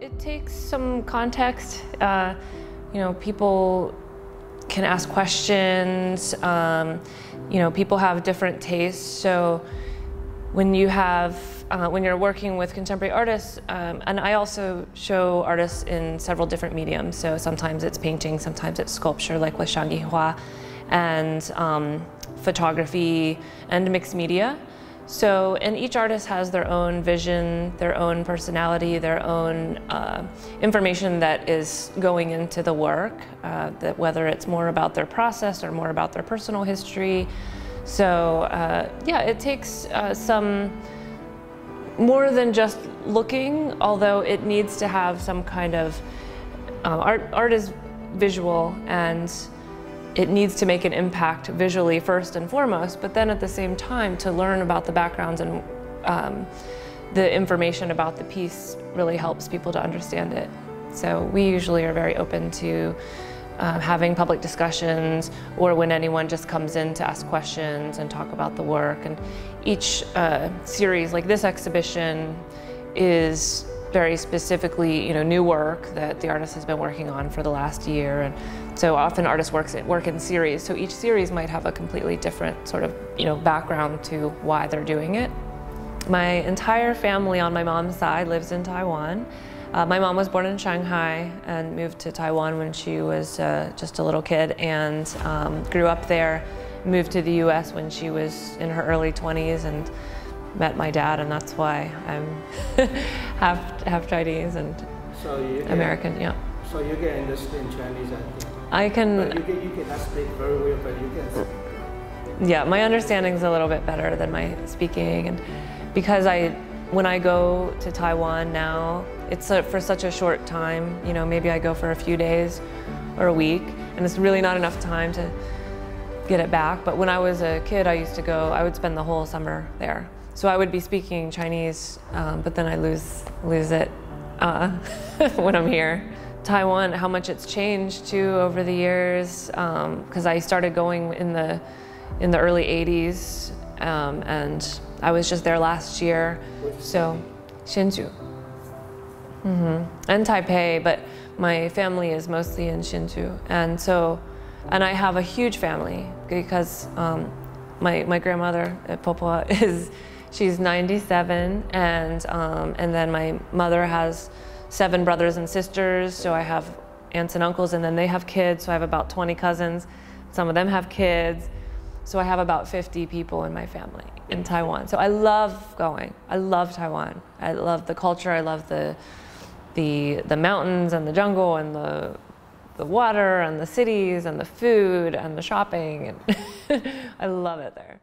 it takes some context. Uh, you know, people can ask questions. Um, you know, people have different tastes. So when you have, uh, when you're working with contemporary artists, um, and I also show artists in several different mediums. So sometimes it's painting, sometimes it's sculpture, like with Shang and um, photography and mixed media. So, and each artist has their own vision, their own personality, their own uh, information that is going into the work, uh, that whether it's more about their process or more about their personal history. So, uh, yeah, it takes uh, some more than just looking, although it needs to have some kind of um, art. Art is visual and it needs to make an impact visually first and foremost, but then at the same time to learn about the backgrounds and um, the information about the piece really helps people to understand it. So we usually are very open to uh, having public discussions or when anyone just comes in to ask questions and talk about the work. And each uh, series, like this exhibition, is very specifically, you know, new work that the artist has been working on for the last year. And so often artists works work in series. So each series might have a completely different sort of, you know, background to why they're doing it. My entire family on my mom's side lives in Taiwan. Uh, my mom was born in Shanghai and moved to Taiwan when she was uh, just a little kid and um, grew up there, moved to the US when she was in her early 20s and met my dad, and that's why I'm half half Chinese and so American. Can, yeah. So you can understand Chinese, I think. I can. You, can, you cannot speak very well, but you can. Speak. Yeah, my understanding is a little bit better than my speaking, and because I, when I go to Taiwan now, it's a, for such a short time. You know, maybe I go for a few days or a week, and it's really not enough time to get it back. But when I was a kid, I used to go. I would spend the whole summer there. So I would be speaking Chinese, um, but then I lose lose it uh, when I'm here. Taiwan, how much it's changed too over the years, because um, I started going in the in the early '80s, um, and I was just there last year. So, Hsinchu. Mm-hmm. And Taipei, but my family is mostly in Hsinchu, and so, and I have a huge family because um, my my grandmother Popo is She's 97, and um, and then my mother has seven brothers and sisters. So I have aunts and uncles, and then they have kids. So I have about 20 cousins. Some of them have kids. So I have about 50 people in my family in Taiwan. So I love going. I love Taiwan. I love the culture. I love the the the mountains and the jungle and the the water and the cities and the food and the shopping. And I love it there.